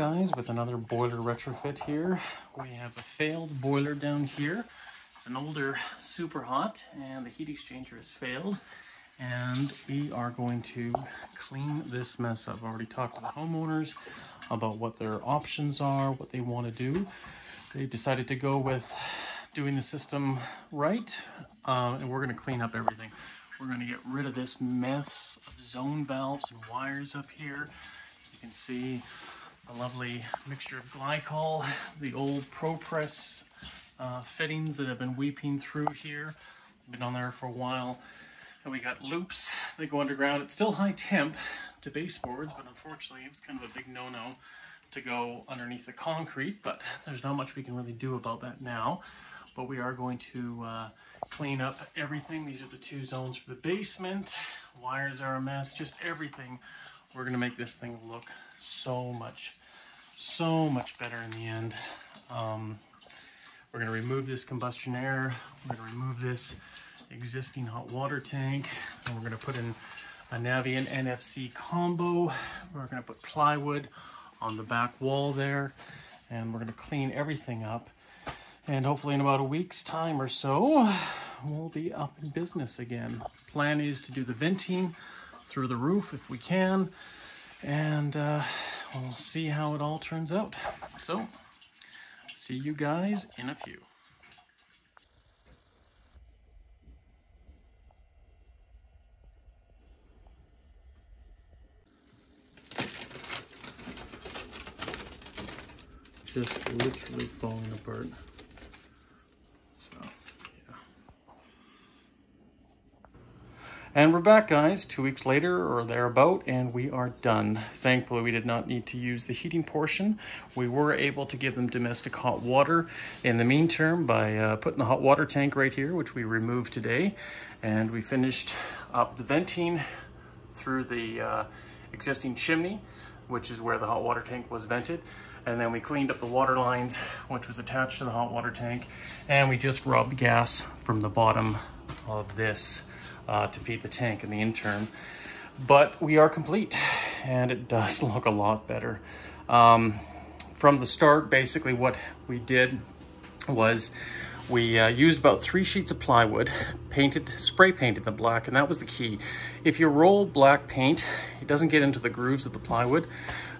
guys with another boiler retrofit here. We have a failed boiler down here. It's an older super hot and the heat exchanger has failed and we are going to clean this mess up. I've already talked to the homeowners about what their options are, what they want to do. They've decided to go with doing the system right um, and we're going to clean up everything. We're going to get rid of this mess of zone valves and wires up here. You can see a lovely mixture of glycol, the old ProPress uh, fittings that have been weeping through here. Been on there for a while. And we got loops that go underground. It's still high temp to baseboards, but unfortunately it's kind of a big no-no to go underneath the concrete, but there's not much we can really do about that now. But we are going to uh, clean up everything. These are the two zones for the basement. Wires are a mess, just everything. We're gonna make this thing look so much, so much better in the end. Um, we're gonna remove this combustion air. We're gonna remove this existing hot water tank. And we're gonna put in a Navien NFC combo. We're gonna put plywood on the back wall there. And we're gonna clean everything up and hopefully in about a week's time or so, we'll be up in business again. Plan is to do the venting through the roof if we can. And uh, we'll see how it all turns out. So, see you guys in a few. Just literally falling apart. And we're back, guys, two weeks later or thereabout, and we are done. Thankfully, we did not need to use the heating portion. We were able to give them domestic hot water in the meantime by uh, putting the hot water tank right here, which we removed today. And we finished up the venting through the uh, existing chimney, which is where the hot water tank was vented. And then we cleaned up the water lines, which was attached to the hot water tank. And we just rubbed gas from the bottom of this uh, to feed the tank in the interim. But we are complete and it does look a lot better. Um, from the start, basically what we did was we uh, used about three sheets of plywood, painted, spray painted them black, and that was the key. If you roll black paint, it doesn't get into the grooves of the plywood.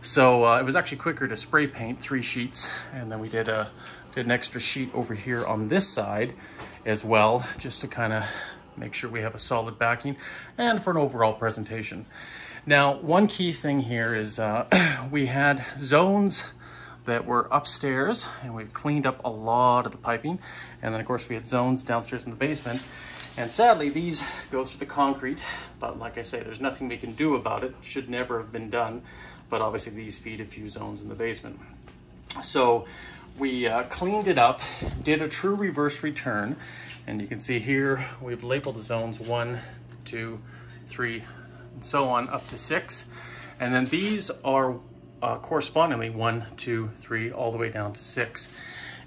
So uh, it was actually quicker to spray paint three sheets, and then we did a did an extra sheet over here on this side as well, just to kind of make sure we have a solid backing, and for an overall presentation. Now, one key thing here is uh, we had zones that were upstairs and we cleaned up a lot of the piping. And then of course we had zones downstairs in the basement. And sadly, these go through the concrete, but like I say, there's nothing we can do about it. Should never have been done, but obviously these feed a few zones in the basement. So we uh, cleaned it up, did a true reverse return, and you can see here, we've labeled the zones one, two, three, and so on up to six. And then these are uh, correspondingly one, two, three, all the way down to six.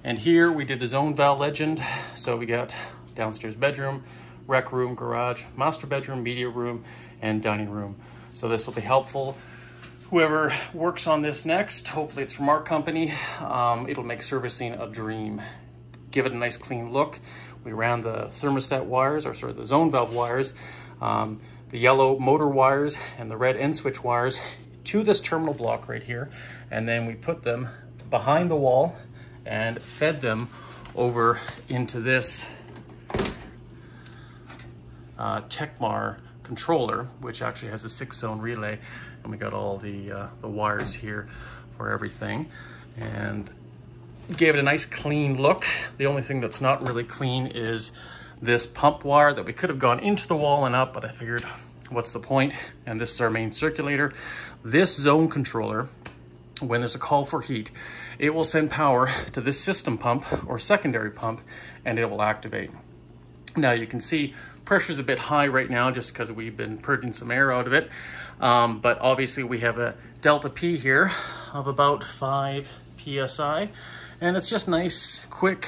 And here we did the zone val legend. So we got downstairs bedroom, rec room, garage, master bedroom, media room, and dining room. So this will be helpful. Whoever works on this next, hopefully it's from our company, um, it'll make servicing a dream. Give it a nice clean look. We ran the thermostat wires, or sort of the zone valve wires, um, the yellow motor wires and the red end switch wires to this terminal block right here. And then we put them behind the wall and fed them over into this uh, Tekmar controller, which actually has a six zone relay. And we got all the, uh, the wires here for everything. And gave it a nice clean look. The only thing that's not really clean is this pump wire that we could have gone into the wall and up, but I figured what's the point? And this is our main circulator. This zone controller, when there's a call for heat, it will send power to this system pump or secondary pump and it will activate. Now you can see pressure's a bit high right now just because we've been purging some air out of it. Um, but obviously we have a delta P here of about 5 PSI. And it's just nice, quick,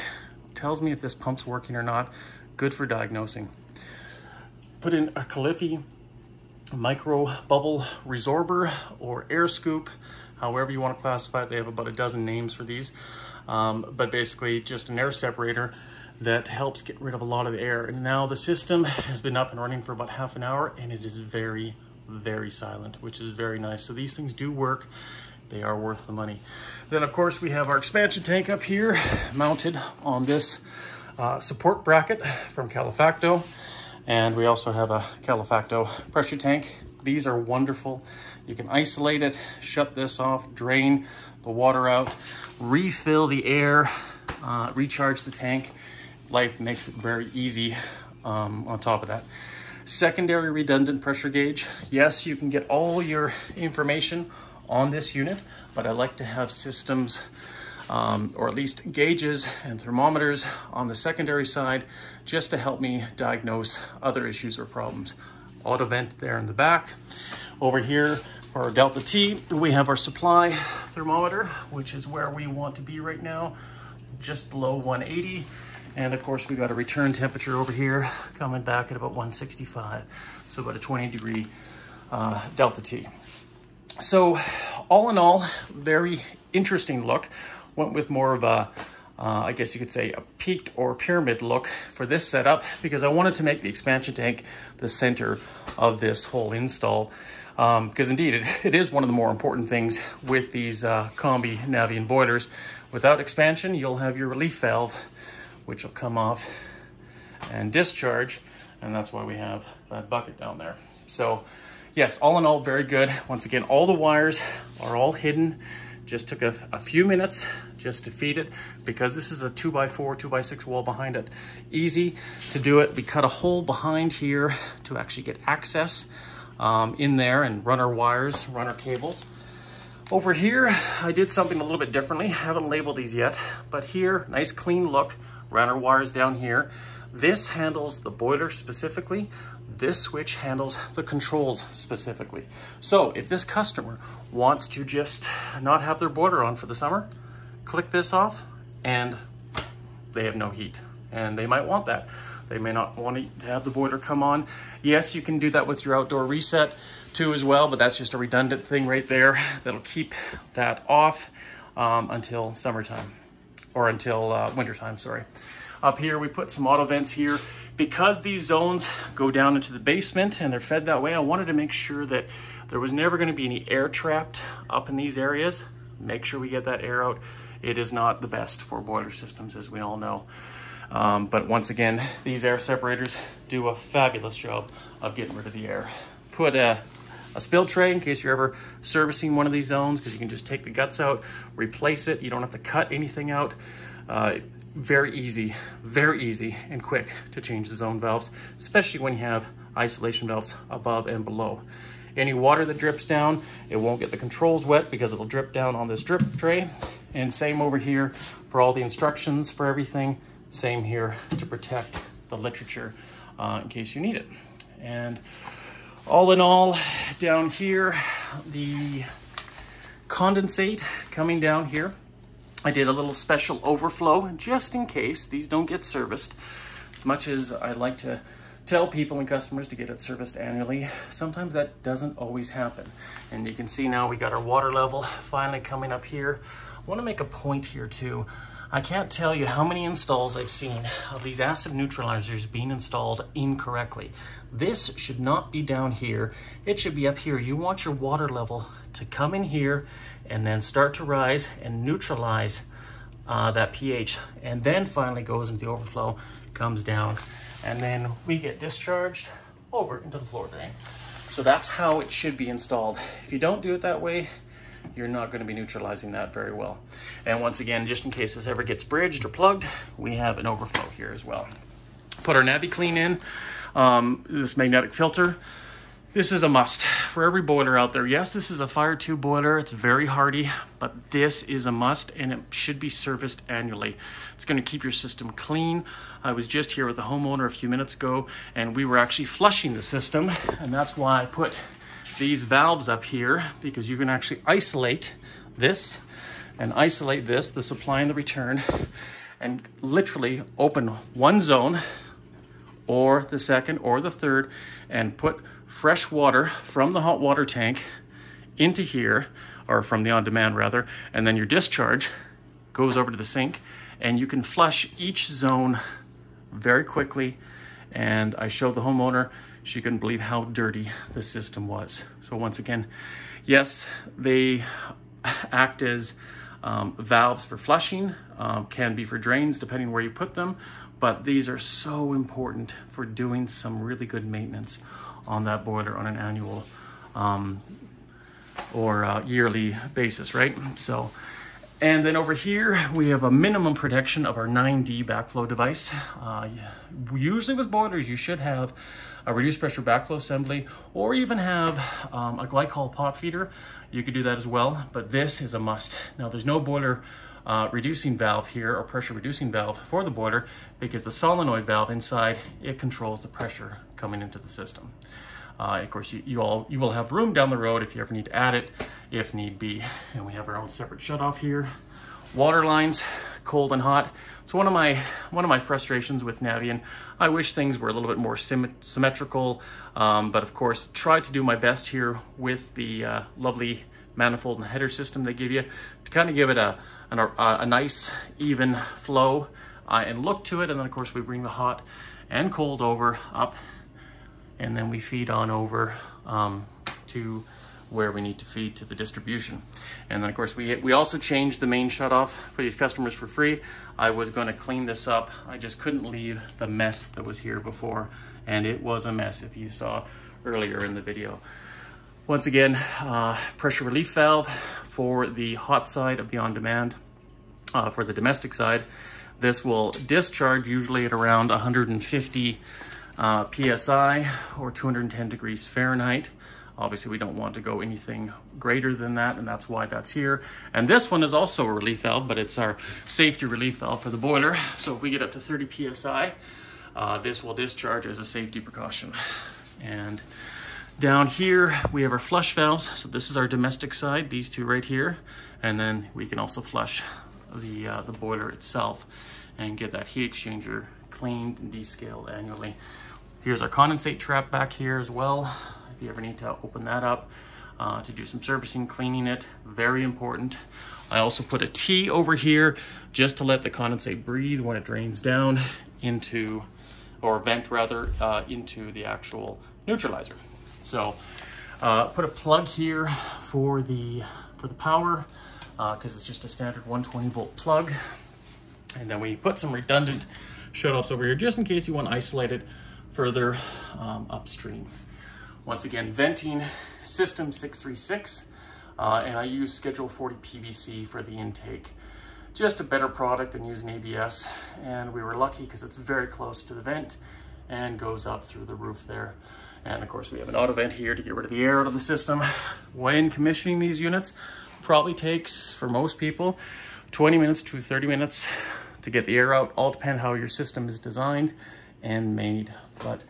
tells me if this pump's working or not. Good for diagnosing. Put in a Caleffi micro bubble resorber or air scoop however you want to classify it. They have about a dozen names for these. Um, but basically just an air separator that helps get rid of a lot of the air. And now the system has been up and running for about half an hour and it is very, very silent, which is very nice. So these things do work. They are worth the money. Then of course we have our expansion tank up here mounted on this uh, support bracket from Calefactio. And we also have a Calefactio pressure tank. These are wonderful. You can isolate it, shut this off, drain the water out, refill the air, uh, recharge the tank. Life makes it very easy um, on top of that. Secondary redundant pressure gauge. Yes, you can get all your information on this unit, but I like to have systems um, or at least gauges and thermometers on the secondary side just to help me diagnose other issues or problems. Auto vent there in the back. Over here for our Delta T, we have our supply thermometer, which is where we want to be right now, just below 180. And of course, we've got a return temperature over here coming back at about 165. So about a 20 degree uh, Delta T. So all in all, very interesting look. Went with more of a, uh, I guess you could say a peaked or pyramid look for this setup because I wanted to make the expansion tank the center of this whole install. Um, because indeed, it, it is one of the more important things with these uh, Combi Navien boilers. Without expansion, you'll have your relief valve, which will come off and discharge, and that's why we have that bucket down there. So yes, all in all, very good. Once again, all the wires are all hidden. Just took a, a few minutes just to feed it because this is a two by four, two by six wall behind it. Easy to do it. We cut a hole behind here to actually get access um, in there and run our wires, run our cables. Over here, I did something a little bit differently. Haven't labeled these yet, but here, nice clean look. Ran our wires down here. This handles the boiler specifically. This switch handles the controls specifically. So if this customer wants to just not have their boiler on for the summer, click this off and they have no heat. And they might want that. They may not want to have the boiler come on. Yes, you can do that with your outdoor reset too as well, but that's just a redundant thing right there that'll keep that off um, until summertime or until uh, wintertime, sorry. Up here, we put some auto vents here. Because these zones go down into the basement and they're fed that way, I wanted to make sure that there was never gonna be any air trapped up in these areas. Make sure we get that air out. It is not the best for boiler systems, as we all know. Um, but once again, these air separators do a fabulous job of getting rid of the air. Put a, a spill tray in case you're ever servicing one of these zones because you can just take the guts out, replace it. You don't have to cut anything out. Uh, very easy, very easy and quick to change the zone valves, especially when you have isolation valves above and below. Any water that drips down, it won't get the controls wet because it'll drip down on this drip tray. And same over here for all the instructions for everything. Same here to protect the literature uh, in case you need it. And all in all, down here, the condensate coming down here I did a little special overflow just in case these don't get serviced. As much as I like to tell people and customers to get it serviced annually, sometimes that doesn't always happen. And you can see now we got our water level finally coming up here. I want to make a point here too. I can't tell you how many installs I've seen of these acid neutralizers being installed incorrectly. This should not be down here. It should be up here. You want your water level to come in here and then start to rise and neutralize uh, that pH. And then finally goes into the overflow, comes down, and then we get discharged over into the floor drain. So that's how it should be installed. If you don't do it that way, you're not going to be neutralizing that very well. And once again, just in case this ever gets bridged or plugged, we have an overflow here as well. Put our NaviClean in, um, this magnetic filter. This is a must for every boiler out there. Yes, this is a fire tube boiler. It's very hardy, but this is a must and it should be serviced annually. It's gonna keep your system clean. I was just here with the homeowner a few minutes ago and we were actually flushing the system and that's why I put these valves up here because you can actually isolate this and isolate this, the supply and the return, and literally open one zone or the second or the third and put fresh water from the hot water tank into here, or from the on-demand rather, and then your discharge goes over to the sink and you can flush each zone very quickly. And I showed the homeowner, she couldn't believe how dirty the system was. So once again, yes, they act as um, valves for flushing, um, can be for drains depending where you put them, but these are so important for doing some really good maintenance on that boiler on an annual um, or uh, yearly basis, right? So, and then over here, we have a minimum protection of our 9D backflow device. Uh, usually with boilers, you should have a reduced pressure backflow assembly or even have um, a glycol pot feeder. You could do that as well, but this is a must. Now there's no boiler uh, reducing valve here or pressure reducing valve for the boiler because the solenoid valve inside, it controls the pressure coming into the system. Uh, of course, you, you, all you will have room down the road if you ever need to add it, if need be. And we have our own separate shutoff here. Water lines, cold and hot. It's one of my one of my frustrations with Navien. I wish things were a little bit more symmetrical, um, but of course, try to do my best here with the uh, lovely manifold and header system they give you to kind of give it a, an, a, a nice even flow uh, and look to it. And then of course we bring the hot and cold over up and then we feed on over um, to where we need to feed to the distribution. And then of course we, we also changed the main shutoff for these customers for free. I was gonna clean this up. I just couldn't leave the mess that was here before. And it was a mess if you saw earlier in the video. Once again, uh, pressure relief valve for the hot side of the on-demand. Uh, for the domestic side, this will discharge usually at around 150 uh, PSI or 210 degrees Fahrenheit. Obviously, we don't want to go anything greater than that, and that's why that's here. And this one is also a relief valve, but it's our safety relief valve for the boiler. So if we get up to 30 PSI, uh, this will discharge as a safety precaution. And down here, we have our flush valves. So this is our domestic side, these two right here. And then we can also flush the, uh, the boiler itself and get that heat exchanger cleaned and descaled annually. Here's our condensate trap back here as well. If you ever need to open that up uh, to do some servicing, cleaning it, very important. I also put a T over here just to let the condensate breathe when it drains down into, or vent rather, uh, into the actual neutralizer. So uh, put a plug here for the, for the power because uh, it's just a standard 120 volt plug. And then we put some redundant shutoffs over here just in case you want to isolate it further um, upstream. Once again, venting system 636, uh, and I use Schedule 40 PVC for the intake. Just a better product than using ABS, and we were lucky because it's very close to the vent and goes up through the roof there. And of course we have an auto vent here to get rid of the air out of the system. When commissioning these units, probably takes, for most people, 20 minutes to 30 minutes to get the air out. All depend how your system is designed and made. But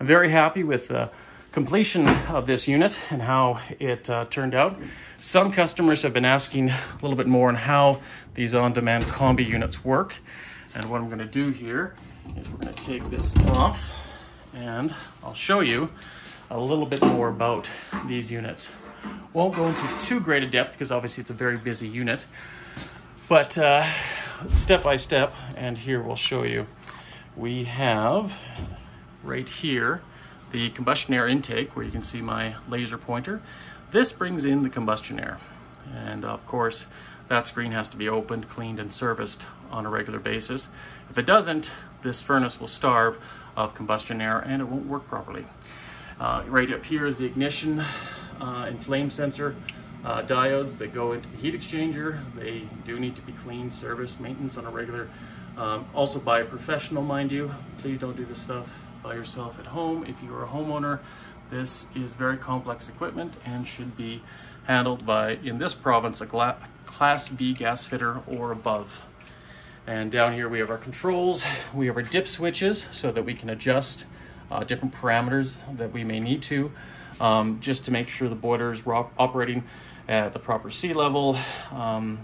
I'm very happy with the completion of this unit and how it uh, turned out. Some customers have been asking a little bit more on how these on-demand combi units work. And what I'm gonna do here is we're gonna take this off and I'll show you a little bit more about these units. Won't go into too great a depth because obviously it's a very busy unit, but uh, step by step, and here we'll show you. We have right here the combustion air intake where you can see my laser pointer. This brings in the combustion air. And of course, that screen has to be opened, cleaned, and serviced on a regular basis. If it doesn't, this furnace will starve of combustion air and it won't work properly. Uh, right up here is the ignition uh, and flame sensor uh, diodes that go into the heat exchanger. They do need to be cleaned, serviced, maintenance on a regular, um, also by a professional, mind you. Please don't do this stuff by yourself at home. If you are a homeowner, this is very complex equipment and should be handled by, in this province, a Class B gas fitter or above. And down here we have our controls. We have our dip switches so that we can adjust uh, different parameters that we may need to um, just to make sure the boiler is operating at the proper sea level, um,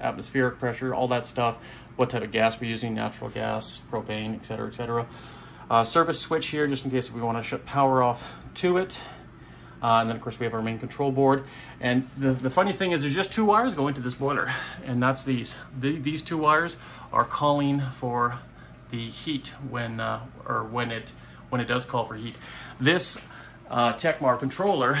atmospheric pressure, all that stuff, what type of gas we're using, natural gas, propane, etc., etc. Uh, service switch here, just in case we want to shut power off to it. Uh, and then of course we have our main control board. And the, the funny thing is there's just two wires going to this boiler and that's these. The, these two wires are calling for the heat when, uh, or when it, when it does call for heat. This uh, controller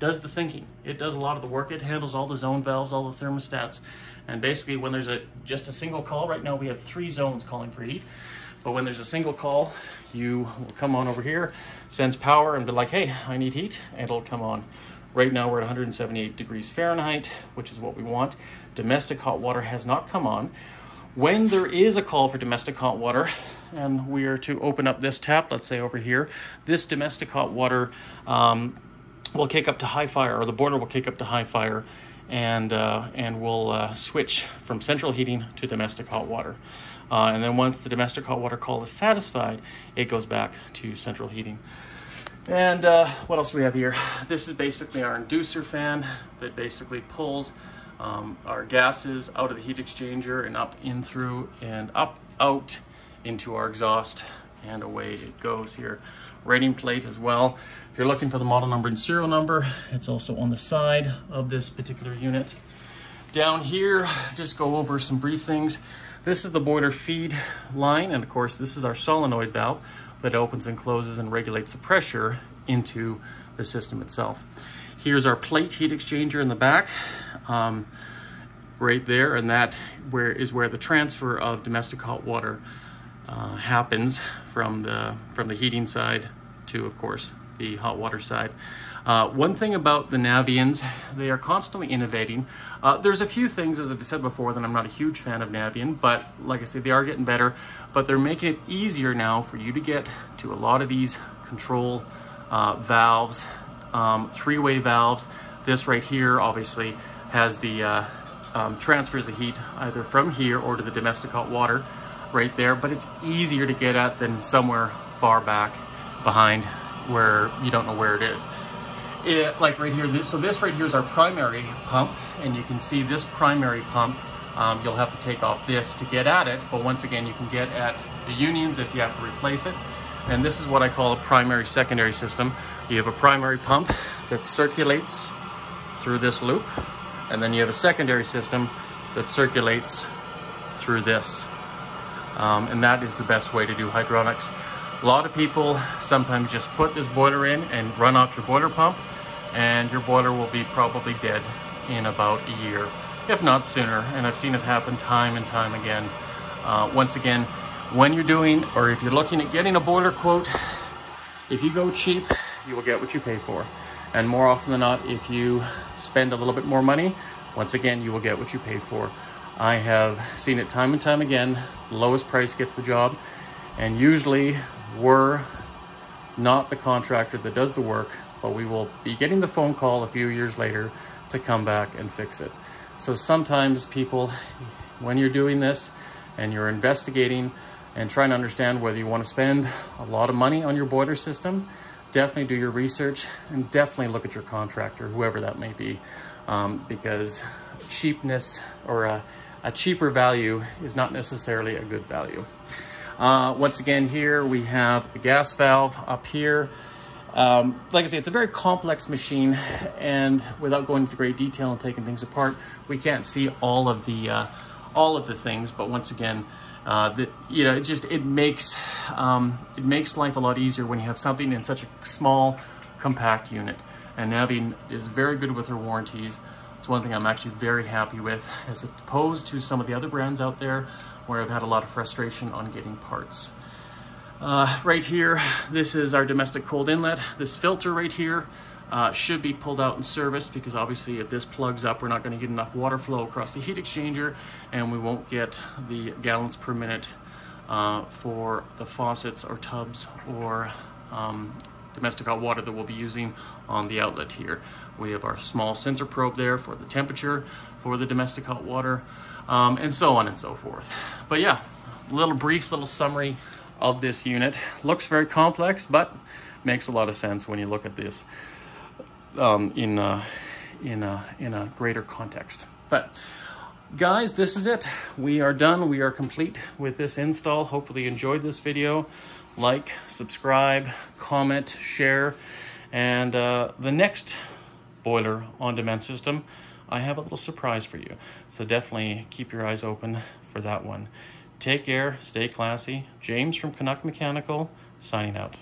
does the thinking. It does a lot of the work. It handles all the zone valves, all the thermostats. And basically when there's a just a single call, right now we have three zones calling for heat. But when there's a single call, you will come on over here, sends power and be like, hey, I need heat, and it'll come on. Right now we're at 178 degrees Fahrenheit, which is what we want. Domestic hot water has not come on. When there is a call for domestic hot water, and we are to open up this tap, let's say over here, this domestic hot water um, will kick up to high fire, or the boiler will kick up to high fire, and uh, and we'll uh, switch from central heating to domestic hot water. Uh, and then once the domestic hot water call is satisfied, it goes back to central heating. And uh, what else do we have here? This is basically our inducer fan that basically pulls um, our gases out of the heat exchanger and up in through and up out into our exhaust and away it goes here. Rating plate as well. If you're looking for the model number and serial number, it's also on the side of this particular unit. Down here, just go over some brief things. This is the boiler feed line, and of course, this is our solenoid valve that opens and closes and regulates the pressure into the system itself. Here's our plate heat exchanger in the back, um, right there, and that where is where the transfer of domestic hot water uh, happens from the from the heating side to, of course, the hot water side. Uh, one thing about the Naviens, they are constantly innovating. Uh, there's a few things, as I've said before, that I'm not a huge fan of Navien, but like I said, they are getting better. But they're making it easier now for you to get to a lot of these control uh, valves, um, three-way valves. This right here, obviously, has the uh, um, transfers the heat either from here or to the domestic hot water right there, but it's easier to get at than somewhere far back behind where you don't know where it is. It, like right here, this, so this right here is our primary pump, and you can see this primary pump, um, you'll have to take off this to get at it, but once again, you can get at the unions if you have to replace it. And this is what I call a primary secondary system. You have a primary pump that circulates through this loop, and then you have a secondary system that circulates through this. Um, and that is the best way to do hydronics. A lot of people sometimes just put this boiler in and run off your boiler pump and your boiler will be probably dead in about a year, if not sooner. And I've seen it happen time and time again. Uh, once again, when you're doing, or if you're looking at getting a boiler quote, if you go cheap, you will get what you pay for. And more often than not, if you spend a little bit more money, once again, you will get what you pay for. I have seen it time and time again. The lowest price gets the job. And usually we're not the contractor that does the work, but we will be getting the phone call a few years later to come back and fix it. So sometimes people, when you're doing this and you're investigating and trying to understand whether you want to spend a lot of money on your boiler system, definitely do your research and definitely look at your contractor, whoever that may be, um, because cheapness or a, a cheaper value is not necessarily a good value. Uh, once again, here we have the gas valve up here. Um, like I say, it's a very complex machine, and without going into great detail and taking things apart, we can't see all of the uh, all of the things. But once again, uh, the, you know, it just it makes um, it makes life a lot easier when you have something in such a small, compact unit. And Navien is very good with her warranties. It's one thing I'm actually very happy with, as opposed to some of the other brands out there where I've had a lot of frustration on getting parts. Uh, right here, this is our domestic cold inlet. This filter right here uh, should be pulled out and serviced because obviously if this plugs up, we're not going to get enough water flow across the heat exchanger and we won't get the gallons per minute uh, for the faucets or tubs or um, domestic hot water that we'll be using on the outlet here. We have our small sensor probe there for the temperature for the domestic hot water um, and so on and so forth. But yeah, little brief little summary of this unit. Looks very complex, but makes a lot of sense when you look at this um, in, a, in, a, in a greater context. But guys, this is it. We are done. We are complete with this install. Hopefully you enjoyed this video. Like, subscribe, comment, share, And uh, the next boiler on demand system, I have a little surprise for you. So definitely keep your eyes open for that one. Take care, stay classy. James from Canuck Mechanical, signing out.